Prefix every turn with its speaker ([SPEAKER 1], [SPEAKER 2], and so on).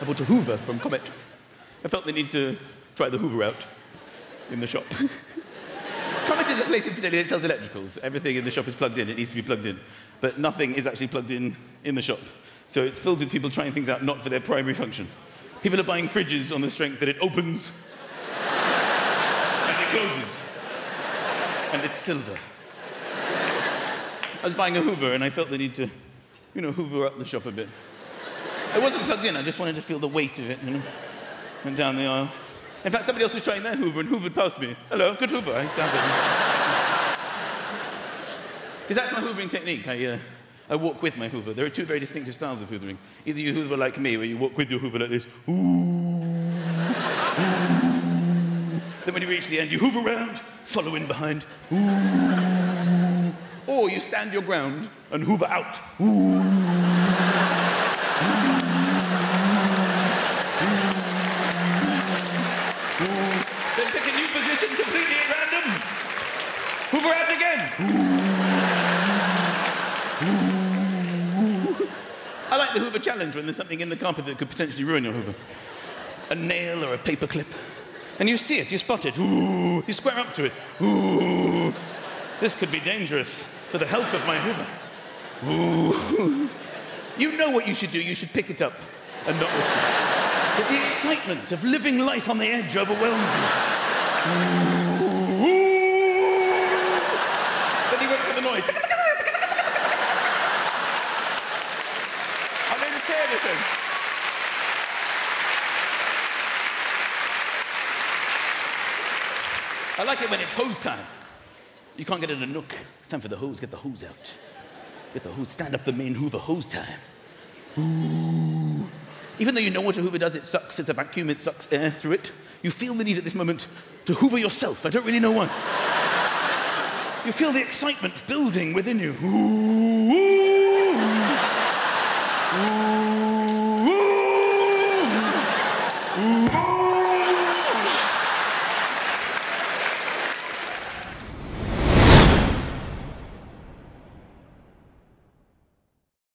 [SPEAKER 1] I bought a Hoover from Comet. I felt the need to try the Hoover out in the shop. Comet is a place, incidentally, that sells electricals. Everything in the shop is plugged in. It needs to be plugged in. But nothing is actually plugged in in the shop. So it's filled with people trying things out not for their primary function. People are buying fridges on the strength that it opens and it closes. And it's silver. I was buying a Hoover and I felt the need to, you know, Hoover up the shop a bit. I wasn't plugged in, I just wanted to feel the weight of it, you know. Went down the aisle. In fact, somebody else was trying their Hoover and hoovered past me. Hello, good Hoover. I Because that's my hoovering technique. I, uh, I walk with my Hoover. There are two very distinctive styles of hoovering. Either you hoover like me, where you walk with your Hoover like this. Ooh. Then when you reach the end, you hoover around, follow in behind. Or you stand your ground and hoover out. Ooh. Hoover out again. I like the Hoover challenge when there's something in the carpet that could potentially ruin your Hoover. A nail or a paper clip. And you see it, you spot it. Ooh, you square up to it. Ooh, this could be dangerous for the health of my Hoover. Ooh. You know what you should do. You should pick it up and not risk it. But the excitement of living life on the edge overwhelms you. Ooh. Then you wait for the noise. I didn't say anything. I like it when it's hose time. You can't get in a nook. It's time for the hose. Get the hose out. Get the hose. Stand up the main Hoover hose time. Ooh. Even though you know what a Hoover does, it sucks. It's a vacuum. It sucks air through it. You feel the need at this moment to Hoover yourself. I don't really know why. you feel the excitement building within you. Ooh. Ooh.